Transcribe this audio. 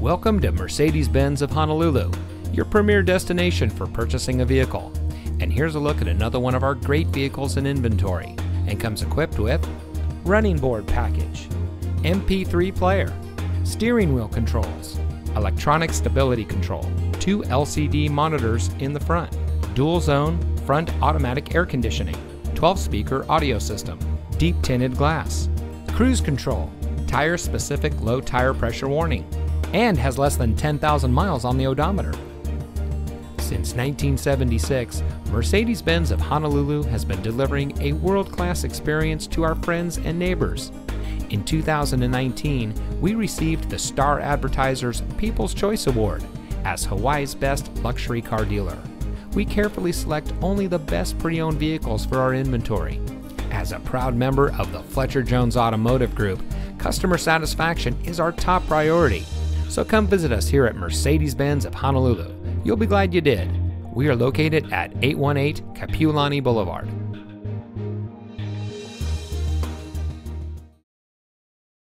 Welcome to Mercedes Benz of Honolulu, your premier destination for purchasing a vehicle. And here's a look at another one of our great vehicles in inventory and comes equipped with running board package, MP3 player, steering wheel controls, electronic stability control, two LCD monitors in the front, dual zone front automatic air conditioning, 12 speaker audio system, deep tinted glass, cruise control, tire specific low tire pressure warning, and has less than 10,000 miles on the odometer. Since 1976, Mercedes Benz of Honolulu has been delivering a world class experience to our friends and neighbors. In 2019, we received the Star Advertiser's People's Choice Award as Hawaii's best luxury car dealer. We carefully select only the best pre owned vehicles for our inventory. As a proud member of the Fletcher Jones Automotive Group, customer satisfaction is our top priority. So come visit us here at Mercedes Benz of Honolulu. You'll be glad you did. We are located at 818 Kapiolani Boulevard.